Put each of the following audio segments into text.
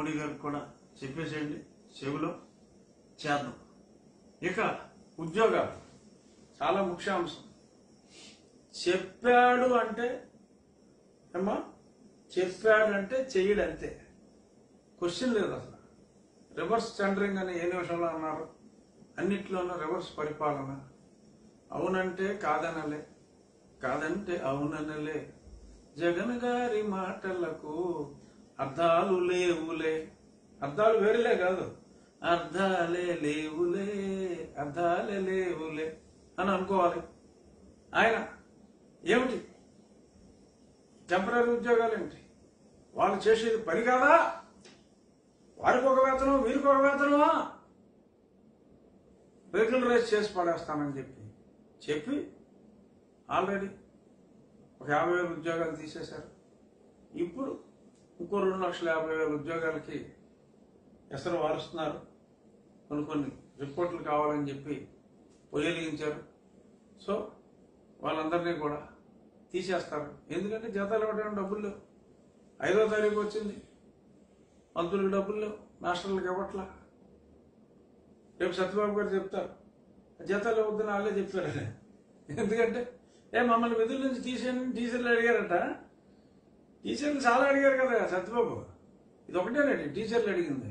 మోడీ గారికి కూడా చెప్పేసేయండి. చెవిలో చేద్దాం. ఇక ఉద్యోగాలు. చాలా ముఖ్యాంశం. చెప్పాడు అంటే ఏమ్మా చెప్పాడు అంటే చెయ్యడు అంతే. క్వశ్చన్ లేదు అసలు. రివర్స్ టెండరింగ్ అని ఏ నిమిషంలో అన్నారు? అన్నిట్లోనూ రివర్స్ పరిపాలన. అవునంటే కాదనలే. కాదంటే అవుననలే. జగన్ గారి మాటలకు అర్థాలు లేవులే. అర్థాలు వేరులే కాదు. అర్థాలే లేవులే అర్థాలే లేవులే అని అనుకోవాలి. ఆయన ఏమిటి? టెంపరీ ఉద్యోగాలు ఏంటి వాళ్ళు చేసేది పని కాదా? వారికి ఒక వేతనం వీరికి ఒక వేతనమా? రెగ్యులరైజ్ చేసి పడేస్తానని చెప్పి చెప్పి ఆల్రెడీ ఒక యాభై వేల ఉద్యోగాలు తీసేశారు. ఇప్పుడు ఇంకో రెండు లక్షల యాభై వేల ఉద్యోగాలకి ఎసరు వారుస్తున్నారు. కొన్ని కొన్ని రిపోర్ట్లు కావాలని చెప్పి పొయ్యలిగించారు. సో వాళ్ళందరినీ కూడా తీసేస్తారు. ఎందుకంటే జీతాలు ఇవ్వడానికి డబ్బులు లేవు. ఐదో తారీఖు వచ్చింది. మంత్రులకు డబ్బులు లేవు. మాస్టర్లకు ఇవ్వట్లా. రేపు సత్యబాబు గారు చెప్తారు. జీతాలు ఇవ్వద్దని వాళ్ళే చెప్పారు. ఎందుకంటే ఏ మమ్మల్ని విధుల నుంచి తీసేయని టీచర్లు అడిగారట. టీచర్లు చాలా అడిగారు కదా సత్యబాబు. ఇది ఒకటేనండి టీచర్లు అడిగింది.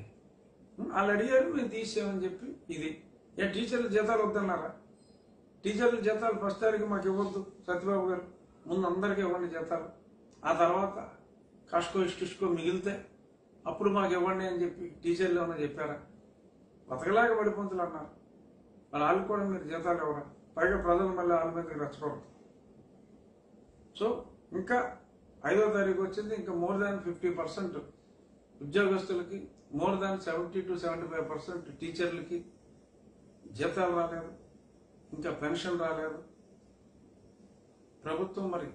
వాళ్ళు అడిగారు మేము తీసేయమని చెప్పి ఇది. ఏ టీచర్లు జీతాలు వద్దన్నారా? టీచర్లు జీతాలు ఫస్ట్ తారీఖు మాకు ఇవ్వద్దు సత్యబాబు గారు. ముందు అందరికీ ఇవ్వండి జీతాలు. ఆ తర్వాత కష్కో ఇష్టిష్కో మిగిలితే అప్పుడు మాకు ఇవ్వండి అని చెప్పి టీచర్లు ఏమన్నా చెప్పారా? బతకలాగా పడిపోతులు అన్నారు. మరి వాళ్ళు కూడా మీరు జీతాలు ఇవ్వరా? పైగా ప్రజలు మళ్ళీ వాళ్ళ మీదకి రెచ్చకూడదు సో ఇంకా ఐదో తారీఖు వచ్చింది ఇంకా మోర్ దాన్ ఫిఫ్టీ పర్సెంట్ ఉద్యోగస్తులకి more than seventy two seventy five percent టీచర్లకి జీతాలు రాలేదు ఇంకా పెన్షన్ రాలేదు. ప్రభుత్వం మరి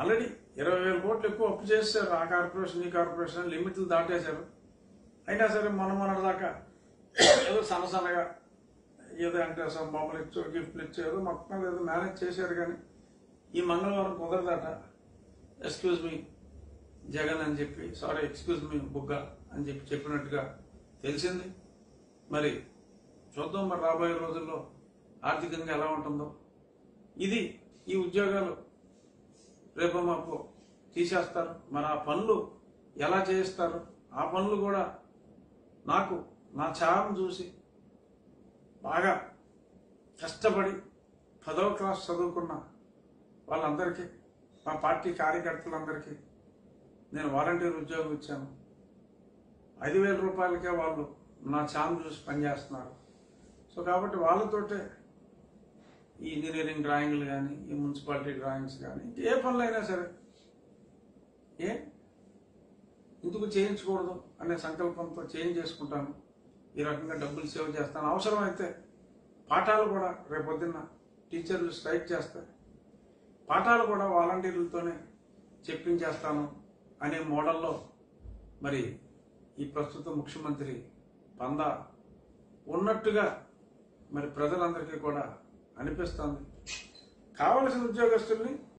ఆల్రెడీ ఇరవై వేల కోట్లు ఎక్కువ అప్పు చేశారు ఆ కార్పొరేషన్ ఈ కార్పొరేషన్ లిమిట్లు దాటేశారు. అయినా సరే మన మన దాకా ఏదో సన్నసన్నగా ఏదో అంటే బొమ్మలు ఇచ్చో గిఫ్ట్లు ఇచ్చో ఏదో మొత్తం ఏదో మేనేజ్ చేశారు కానీ ఈ మంగళవారం కుదరదట. ఎక్స్క్యూజ్ మీ జగన్ అని చెప్పి సారీ ఎక్స్క్యూజ్ మీ బుగ్గ అని చెప్పి చెప్పినట్టుగా తెలిసింది. మరి చూద్దాం మరి రాబోయే రోజుల్లో ఆర్థికంగా ఎలా ఉంటుందో. ఇది ఈ ఉద్యోగాలు రేపు మాపు తీసేస్తారు. మరి ఆ పనులు ఎలా చేయిస్తారు? ఆ పనులు కూడా నాకు నా ఛాయం చూసి బాగా కష్టపడి పదవ క్లాస్ చదువుకున్న వాళ్ళందరికీ మా పార్టీ కార్యకర్తలందరికీ నేను వాలంటీర్ ఉద్యోగం ఇచ్చాను. ఐదు వేల రూపాయలకే వాళ్ళు నా ఛాన్ చూసి పనిచేస్తున్నారు. సో కాబట్టి వాళ్ళతోటే ఈ ఇంజనీరింగ్ డ్రాయింగ్లు కానీ ఈ మున్సిపాలిటీ డ్రాయింగ్స్ కానీ ఏ పనులైనా సరే ఏ ఎందుకు చేయించకూడదు అనే సంకల్పంతో చేంజ్ చేసుకుంటాను. ఈ రకంగా డబ్బులు సేవ్ చేస్తాను. అవసరమైతే పాఠాలు కూడా రేపొద్దున్న టీచర్లు స్ట్రైక్ చేస్తాయి. పాఠాలు కూడా వాలంటీర్లతోనే చెప్పించేస్తాను అనే మోడల్లో మరి ఈ ప్రస్తుత ముఖ్యమంత్రి పంద ఉన్నట్టుగా మరి ప్రజలందరికీ కూడా అనిపిస్తుంది. కావలసిన ఉద్యోగస్తుల్ని